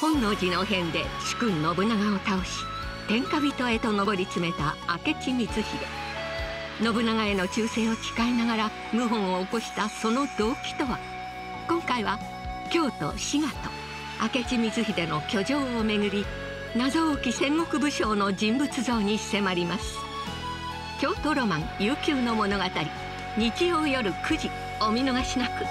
本能寺の変で主君信長を倒し天下人へと上り詰めた明智光秀。信長への忠誠を誓いながら謀反を起こしたその動機とは？今回は京都滋賀と明智光秀の居城をめぐり謎多き戦国武将の人物像に迫ります。京都ロマン悠久の物語日曜夜9時お見逃しなく。